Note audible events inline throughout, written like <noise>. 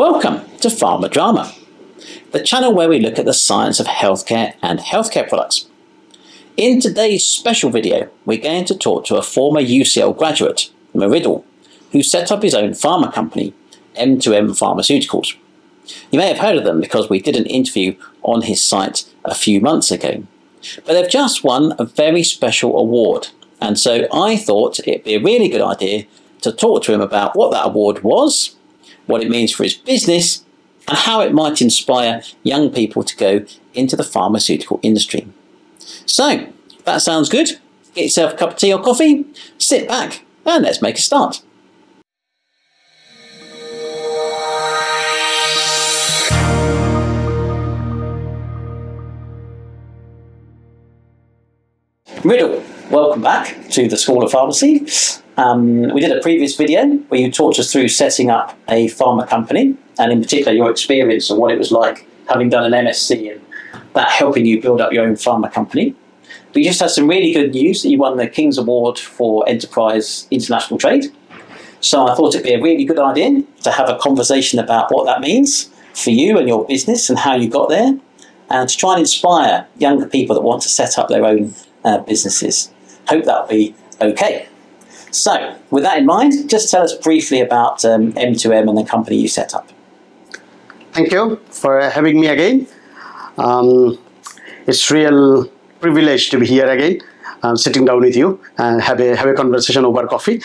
Welcome to Pharma Drama, the channel where we look at the science of healthcare and healthcare products. In today's special video, we're going to talk to a former UCL graduate, Mridul, who set up his own pharma company, M2M Pharmaceuticals. You may have heard of them because we did an interview on his site a few months ago. But they've just won a very special award, and so I thought it'd be a really good idea to talk to him about what that award was, what it means for his business, and how it might inspire young people to go into the pharmaceutical industry. So, that sounds good. Get yourself a cup of tea or coffee, sit back, and let's make a start. Mridul, welcome back to the School of Pharmacy. Um, we did a previous video where you talked us through setting up a pharma company, and in particular your experience and what it was like having done an MSc and that helping you build up your own pharma company. But you just had some really good news that you won the King's Award for Enterprise International Trade. So I thought it'd be a really good idea to have a conversation about what that means for you and your business and how you got there, and to try and inspire younger people that want to set up their own uh, businesses. Hope that'll be okay. So, with that in mind, just tell us briefly about um, M2M and the company you set up. Thank you for having me again. Um, it's real privilege to be here again, um, sitting down with you and have a have a conversation over coffee.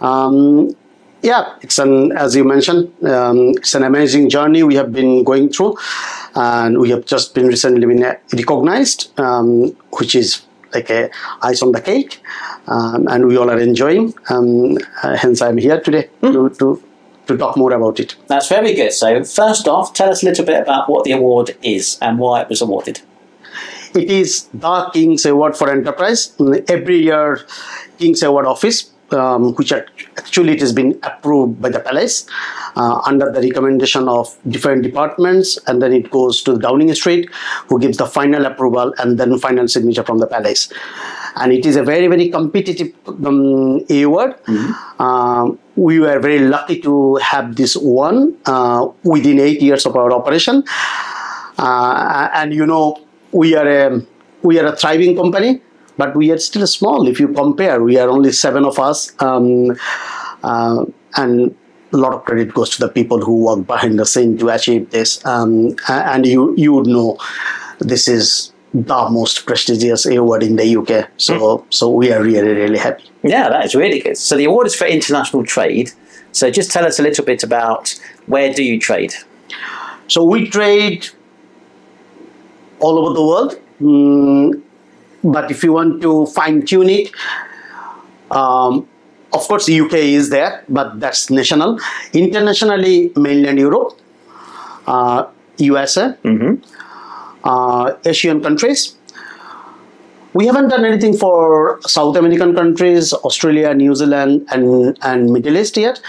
Um, yeah, it's an as you mentioned, um, it's an amazing journey we have been going through, and we have just been recently been recognized, um, which is like a ice on the cake, um, and we all are enjoying. Um, uh, hence, I'm here today mm. to, to to talk more about it. That's very good. So, first off, tell us a little bit about what the award is and why it was awarded. It is the King's Award for Enterprise. Every year, King's Award Office um, which actually it has been approved by the palace uh, under the recommendation of different departments and then it goes to Downing Street who gives the final approval and then final signature from the palace. And it is a very very competitive um, award mm -hmm. uh, we were very lucky to have this one uh, within eight years of our operation. Uh, and you know we are a we are a thriving company but we are still small. If you compare, we are only seven of us, um, uh, and a lot of credit goes to the people who work behind the scene to achieve this. Um, and you you would know this is the most prestigious award in the UK. So mm. so we are really really happy. Yeah, that is really good. So the award is for international trade. So just tell us a little bit about where do you trade? So we trade all over the world. Mm, but if you want to fine tune it, um, of course UK is there, but that's national. Internationally, mainland Europe, uh, USA, mm -hmm. uh, Asian countries. We haven't done anything for South American countries, Australia, New Zealand, and, and Middle East yet,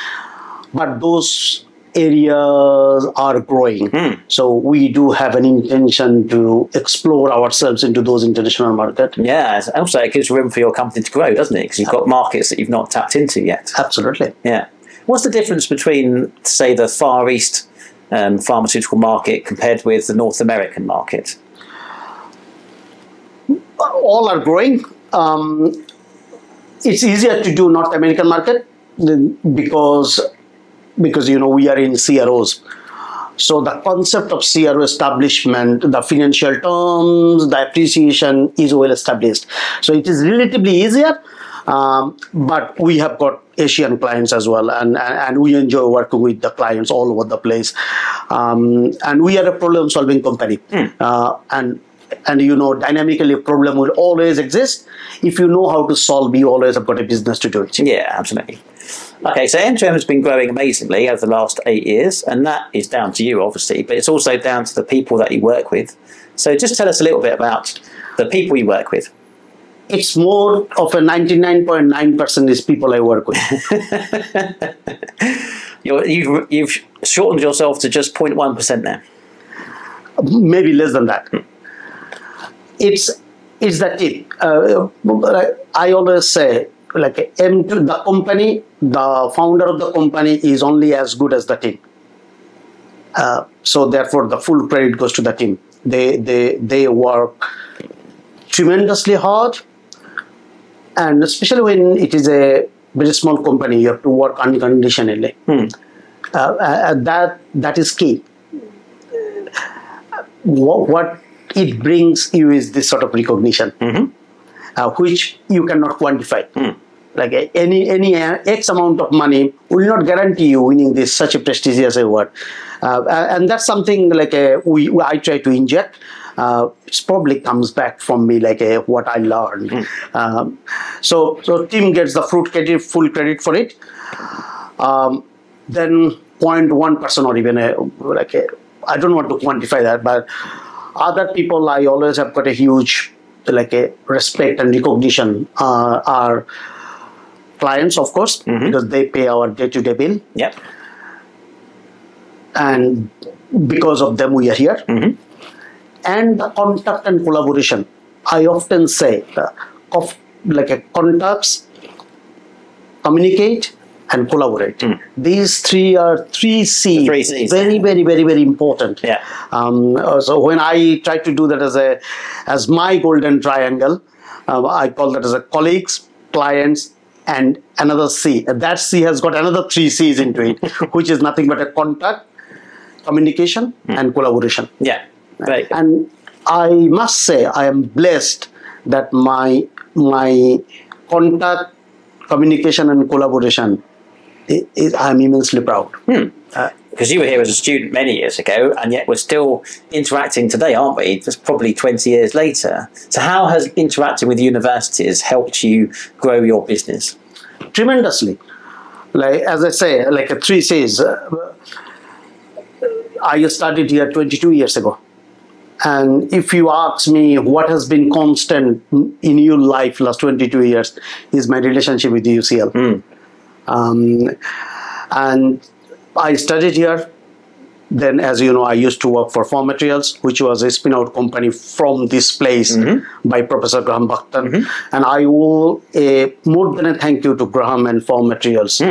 but those areas are growing. Mm. So we do have an intention to explore ourselves into those international markets. Yeah, also it gives room for your company to grow, doesn't it? Because you've got markets that you've not tapped into yet. Absolutely. Yeah. What's the difference between, say, the Far East um, pharmaceutical market compared with the North American market? All are growing. Um, it's easier to do North American market because because you know we are in CROs. So the concept of CRO establishment, the financial terms, the appreciation is well established. So it is relatively easier, um, but we have got Asian clients as well, and, and we enjoy working with the clients all over the place. Um, and we are a problem-solving company, mm. uh, and and you know dynamically a problem will always exist. If you know how to solve, you always have got a business to do it. Yeah, absolutely. Okay, so M2M has been growing amazingly over the last eight years, and that is down to you, obviously, but it's also down to the people that you work with. So just tell us a little bit about the people you work with. It's more of a 99.9% is people I work with. <laughs> you have you've, you've shortened yourself to just 0.1% now. Maybe less than that. Hmm. Hmm. It's, it's that it. Uh, I always say like M2, the company, the founder of the company is only as good as the team. Uh, so therefore, the full credit goes to the team. They they they work tremendously hard, and especially when it is a very small company, you have to work unconditionally. Uh, uh, that that is key. What, what it brings you is this sort of recognition, uh, which you cannot quantify. Like uh, any any uh, X amount of money will not guarantee you winning this such a prestigious award, uh, and that's something like uh, we I try to inject. Uh, it probably comes back from me like uh, what I learned. Um, so so team gets the fruit credit, full credit for it. Um, then 0.1 percent or even a, like a, I don't want to quantify that, but other people I always have got a huge like a respect and recognition uh, are clients, of course, because they pay our day-to-day bill, Yep. and because of them we are here. And the contact and collaboration. I often say, uh, of like a contacts, communicate, and collaborate. These three are three C's. three Cs, Very, very, very, very important. Yeah. Um, uh, so when I try to do that as a as my golden triangle, uh, I call that as a colleagues, clients, and another C. And that C has got another three C's into it, <laughs> which is nothing but a contact, communication, and collaboration. Yeah. Good. And I must say, I am blessed that my my contact, communication, and collaboration. I'm immensely proud. Hmm. Uh, because you were here as a student many years ago, and yet we're still interacting today, aren't we? That's probably 20 years later. So, how has interacting with universities helped you grow your business? tremendously. Like as I say, like a three says, uh, I started here 22 years ago. And if you ask me what has been constant in your life last 22 years, is my relationship with the UCL. Hmm. Um, and I studied here. Then, as you know, I used to work for Pharmaterials, which was a spin-out company from this place by Professor Graham Buckton. And I owe a more than a thank you to Graham and Pharmaterials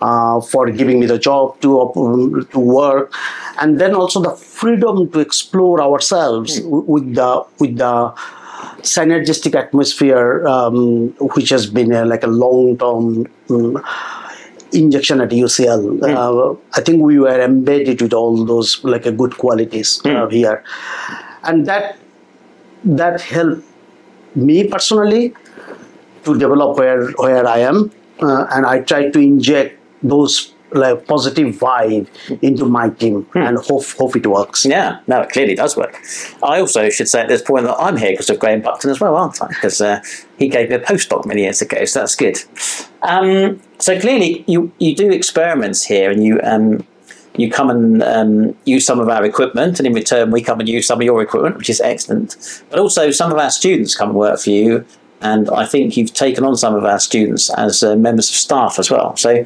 uh, for giving me the job to to work, and then also the freedom to explore ourselves w- with the with the synergistic atmosphere, um, which has been a, like a long-term um, injection at UCL. Uh, I think we were embedded with all those like a good qualities uh, here, and that that helped me personally to develop where where I am, uh, and I try to inject those like positive vibe into my team, and hope hope it works. Yeah, no, it clearly does work. I also should say at this point that I'm here because of Graham Buckton as well, aren't I? Because uh, he gave me a postdoc many years ago, so that's good. Um, so clearly, you you do experiments here, and you um, you come and um, use some of our equipment, and in return, we come and use some of your equipment, which is excellent. But also, some of our students come and work for you, and I think you've taken on some of our students as uh, members of staff as well. So.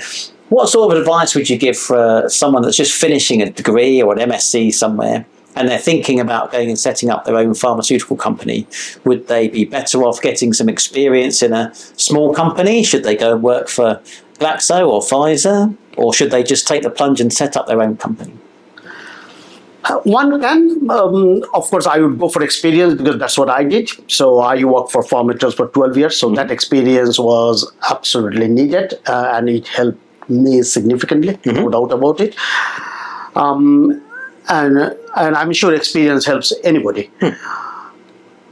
What sort of advice would you give for uh, someone that's just finishing a degree or an MSc somewhere and they're thinking about going and setting up their own pharmaceutical company? Would they be better off getting some experience in a small company? Should they go and work for Glaxo or Pfizer? Or should they just take the plunge and set up their own company? Uh, One can, um, of course, I would go for experience because that's what I did. So I worked for Pharmaterials for 12 years. So that experience was absolutely needed uh, and it helped me significantly, no doubt about it. Um, and, and I'm sure experience helps anybody.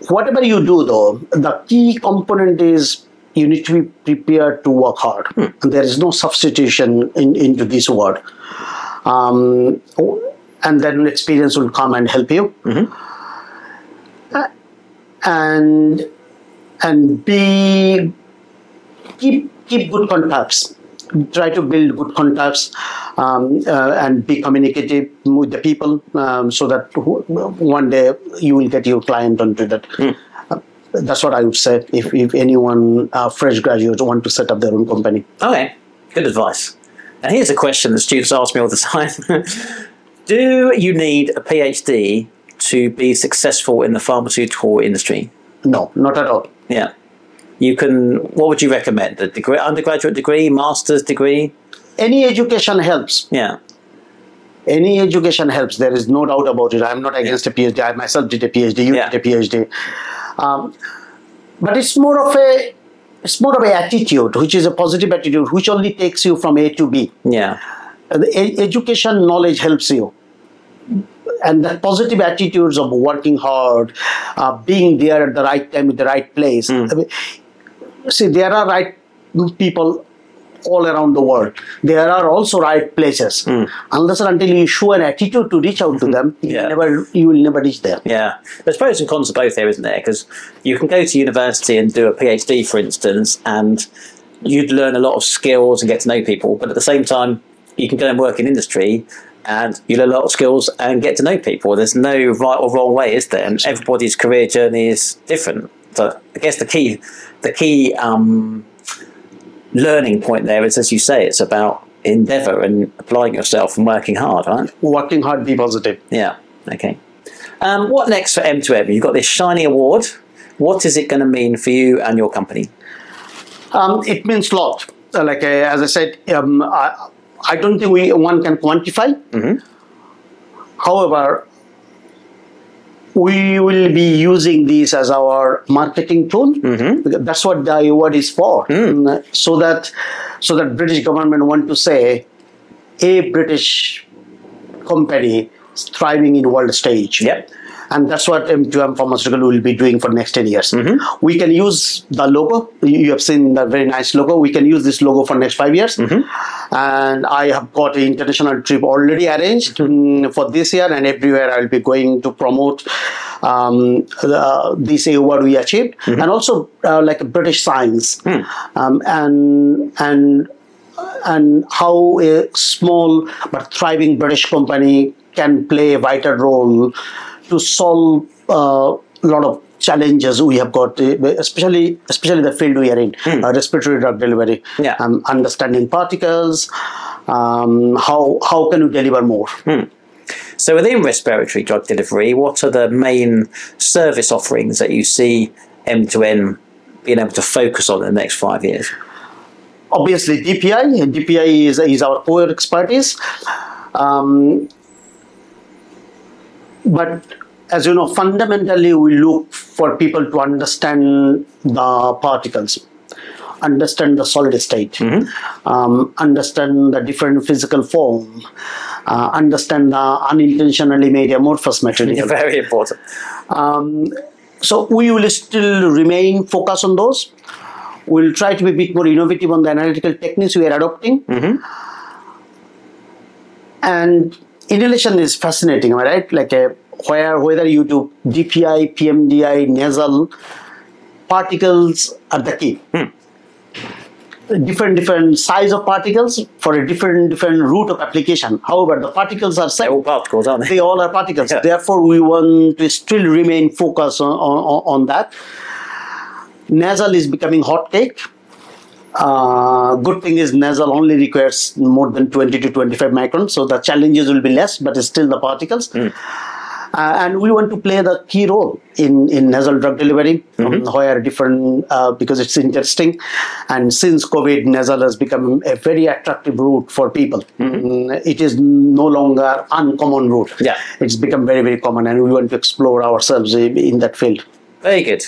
Whatever you do, though, the key component is you need to be prepared to work hard. There is no substitution in, into this word. Um, and then experience will come and help you. Uh, and and be keep keep good contacts. Try to build good contacts um, uh, and be communicative with the people um, so that one day you will get your client onto that. Uh, that's what I would say if, if anyone, uh, fresh graduates, want to set up their own company. Okay, good advice. And here's a question that students ask me all the time <laughs> Do you need a PhD to be successful in the pharmaceutical industry? No, not at all. Yeah. You can, what would you recommend? A degree, undergraduate degree, master's degree? Any education helps. Yeah. any education helps. There is no doubt about it. I'm not against a PhD. I myself did a PhD. You Yeah. did a PhD. Um, but it's more of a it's more of a attitude, which is a positive attitude, which only takes you from A to B. Yeah. The education knowledge helps you and the positive attitudes of working hard uh, being there at the right time at the right place mean, see there are right people all around the world there are also right places hmm. unless and until you show an attitude to reach out to hmm. them Yeah. you never you will never reach there Yeah, there's pros and cons to both here, isn't there? Because you can go to university and do a PhD, for instance, and you'd learn a lot of skills and get to know people. But at the same time, you can go and work in industry and you learn a lot of skills and get to know people. There's no right or wrong way, is there? And everybody's career journey is different. So I guess the key, the key um, learning point there is, as you say, it's about endeavour and applying yourself and working hard, right? working hard be positive Yeah. Okay. Um, what next for M2M? You've got this shiny award. What is it going to mean for you and your company? Um, it means a lot. Uh, like uh, as I said, um, I, I don't think we one can quantify. However, we will be using this as our marketing tool. Because That's what the award is for. Mm, So that so that British government want to say a British company is thriving in world stage. Yep. And that's what M2M Pharmaceutical will be doing for next 10 years. We can use the logo. You have seen the very nice logo. We can use this logo for next five years. And I have got an international trip already arranged mm, for this year, and everywhere I'll be going to promote um, the, this award we achieved, and also uh, like British science, um, and and and how a small but thriving British company can play a vital role to solve uh, a lot of challenges we have got, uh, especially especially the field we are in, uh, respiratory drug delivery, Yeah. um, understanding particles, um, how how can we deliver more. So, within respiratory drug delivery, what are the main service offerings that you see M2M being able to focus on in the next five years? obviously DPI. DPI is, is our core expertise. Um, but as you know, fundamentally, we look for people to understand the particles, understand the solid state, um, understand the different physical form, uh, understand the unintentionally made amorphous material. <laughs> Very important. Um, so we will still remain focused on those. We'll try to be a bit more innovative on the analytical techniques we are adopting. And inhalation is fascinating, am I right? Like a, where whether you do DPI, PMDI, nasal, particles are the key. Different different size of particles for a different different route of application. However, the particles are same all particles, aren't they? they all are particles. Yeah. Therefore, we want to still remain focused on, on, on that. Nasal is becoming hot cake. Uh, good thing is nasal only requires more than 20 to 25 microns, so the challenges will be less, but it's still the particles. Uh, and we want to play the key role in, in nasal drug delivery, um, where different, uh, because it's interesting. And since COVID, nasal has become a very attractive route for people. Mm, It is no longer uncommon route. Yeah. It's become very, very common, and we want to explore ourselves in in that field. Very good.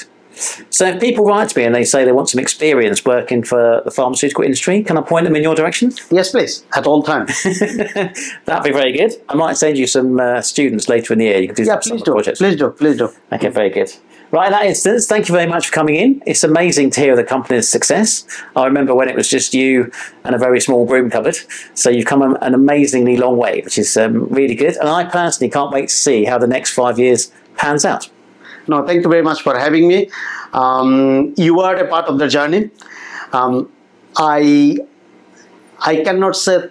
So, if people write to me and they say they want some experience working for the pharmaceutical industry, can I point them in your direction? <laughs> Yes, please, at all times. That'd be very good. I might send you some uh, students later in the year. You can do yeah, some please do. projects. Please do. Please do. Okay, very good. Right, in that instance, thank you very much for coming in. It's amazing to hear the company's success. I remember when it was just you and a very small broom cupboard. So you've come an an amazingly long way, which is um, really good. And I personally can't wait to see how the next five years pans out. No, thank you very much for having me. Um, you are a part of the journey. Um, I I cannot say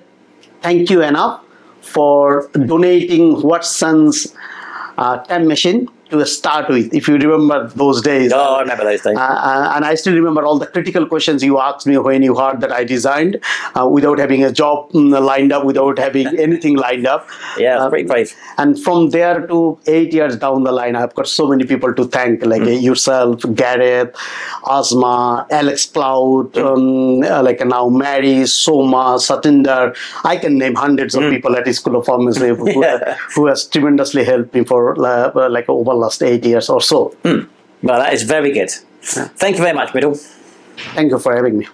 thank you enough for donating Watson's uh, time machine to start with. If you remember those days. Oh, I remember those days. Uh, and I still remember all the critical questions you asked me when you heard that I designed uh, without having a job mm, lined up, without having <laughs> anything lined up. Yeah, Uh, pretty brave. And from there to eight years down the line, I've got so many people to thank, like uh, yourself, Gareth, Asma, Alex Cloud, um, uh, like now Mary, Soma, Satinder. I can name hundreds of people at the School of Pharmacy who, <laughs> Yeah. who has tremendously helped me for uh, like over last eight years or so. Hmm. Well, that is very good. Thank you very much, Mridul. Thank you for having me.